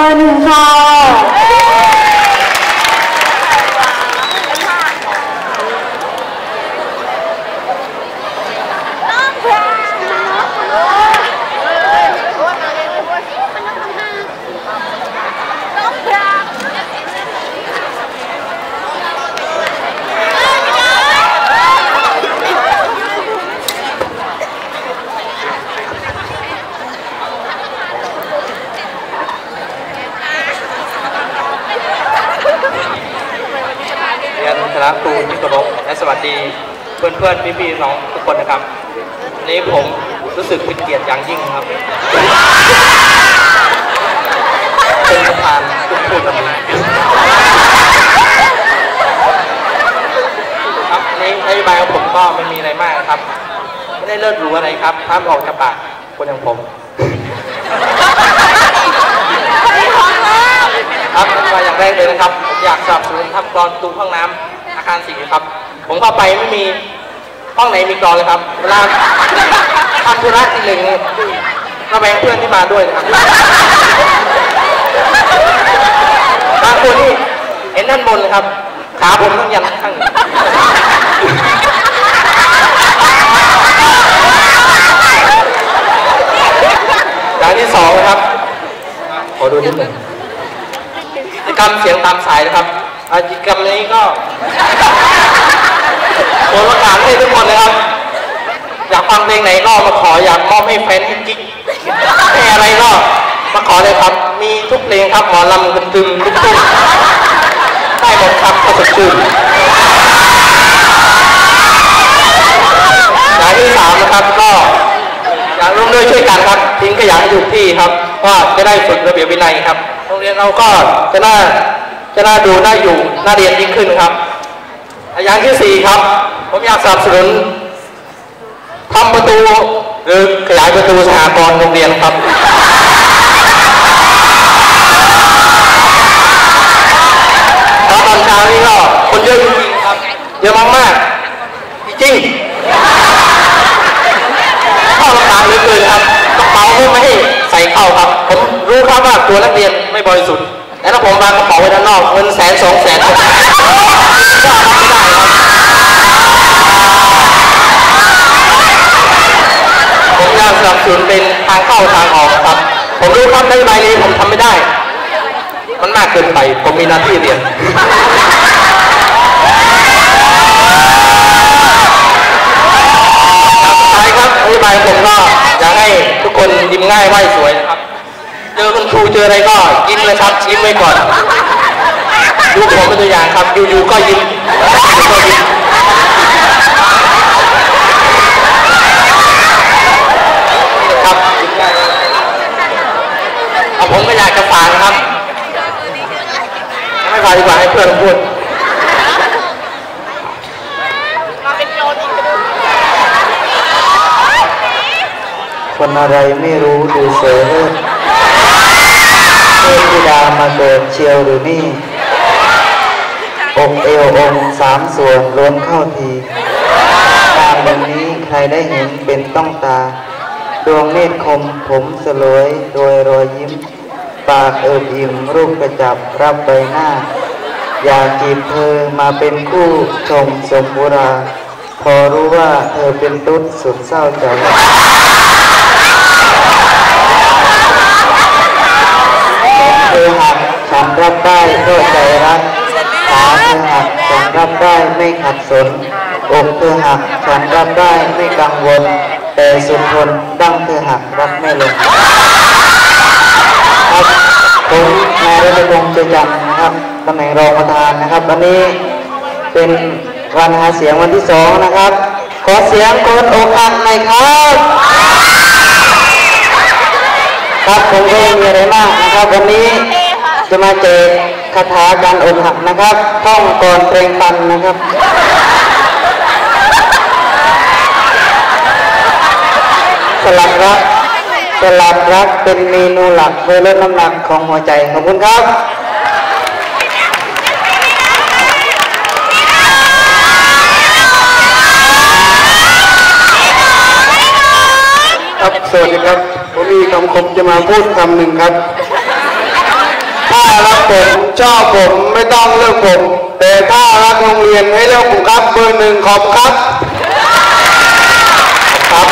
बंधा ร์หนึ่งค่ะเรียนคณะครูที่เคารพและสวัสดีเพื่อนเพื่อนพี่พี่ๆน้องทุกคนนะครับวันนี้ผมรู้สึกเป็นเกียรติอย่างยิ่งครับเป็นประธานทุกพูดวันนี้ครับวันนี้นโยบายของผมก็ไม่มีอะไรมากนะครับไม่ได้เลิศหรูอะไรครับห้ามออกจากปากคนอย่างผมครับมาอย่างแรกเลยนะครับผมอยากสนับสนุนทำกรอนประตูห้องน้ำ อาคารสีครับ ผมเข้าไปไม่มีห้องไหนมีกรอนเลยครับเวลาทำธุระทีหนึ่งระแวงเพื่อนที่มาด้วยนะครับบางคนนี่เห็นด้านบนเลยครับ ขาผมต้องยันข้างอย่างที่สองนะครับ ขอดูนิดหนึ่งกิจกรรมเสียงตามสายนะครับ อากิกรรมนี้ก็โปรดประกาศให้ทุกคนเลยครับ อยากฟังเพลงไหนก็มาขออยากมอบให้แฟนกิ๊กให้อะไรก็มาขอเลยครับ มีทุกเพลงครับหมอลำกันตึมทุกตุ้มได้หมดครับก็สดชื่นอย่างที่สามนะครับก็อยากร่วมด้วยช่วยกันครับทิ้งขยะให้ถูกที่ครับก็จะได้ฝึกระเบียบวินัยครับ โรงเรียนเราก็จะน่า จะน่าดูน่าอยู่น่าเรียนยิ่งขึ้นครับอย่างที่สี่ครับ ผมอยากสนับสนุนทำประตู หรือขยายประตูสหกรณ์โรงเรียนครับ ตอนตอนเช้านี่ก็คนเยอะจริงครับ เยอะมากๆจริงเข้าลำบากเหลือเกินครับกระเป๋าไม่ให้ใส่เข้าครับ ผมรู้ครับว่าตัวนักเรียนไม่บริสุทธิ์าผมวางกระเป๋าไว้ด้านนอกเงินแสนสองแสนก็รับไม่ได้ครับผมยากสนับสนุนเป็นทางเข้าทางออกครับ ผมรู้ครับนโยบายนี้ผมทำไม่ได้ มันมากเกินไปผมมีหน้าที่เรียนครับสุดท้ายครับนโยบายผมก็อยากให้ทุกคนยิ้มง่ายไหวสวยนะครับ เจอคุณครูเจออะไรก็ยิ้มเลยครับยิ้มไว้ก่อนดูผมเป็นตัวอย่างครับอยู่ๆก็ยิ้มก็ยิ้มครับเอาผมก็อยากจะฝากนะครับไม่ฝากดีกว่าให้เพื่อนพูดคนอะไรไม่รู้ดูเสือเลิศเท พธิดามาเกิดเชียวหรือนี่อกเอวองค์สามส่วนล้วนเข้าทีตามดังนี้ใครได้เห็นเป็นต้องตา ดวงเนตรคมผมสลวยโดยรอยยิ้ม ปากเอิบอิ่มรูปกระจับรับใบหน้า อยากจีบเธอมาเป็นคู่ชมสมบุรา พอรู้ว่าเธอเป็นตุ๊ดสุดเศร้าใจ เธอหักฉัน รับได้ก็ใจรักขาเธอหักฉันรับได้ไม่ขัดสนอกเธอหักฉันรับได้ไม่กังวล แต่สุดทนดั้งเธอหักรับไม่ลงครับผมนายรัตพงษ์เจจันนะครับตำแหน่งรองประธานนะครับ วันนี้เป็นวันหาเสียงวันที่สองนะครับ ขอเสียงคนอกหักหน่อยครับครับผมก็ไม่มีอะไรมากนะครับวันนี้ จะมาเจกคาถาการอกหักนะครับท่องก่อนเพลงปันนะครับสลับรักสลับรักเป็นเมนูหลักเพื่อลดน้ำหนักของหัวใจขอบคุณครับครับสวัสดีครับ ผมมีคำคมจะมาพูดคำหนึ่งครับ ผมชอบผมไม่ต้องเลือกผม แต่ถ้ารักโรงเรียนให้เลือกผมครับเบอร์หนึ่งขอบครับครับ